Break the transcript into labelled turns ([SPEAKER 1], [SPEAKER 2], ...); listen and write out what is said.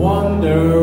[SPEAKER 1] wonder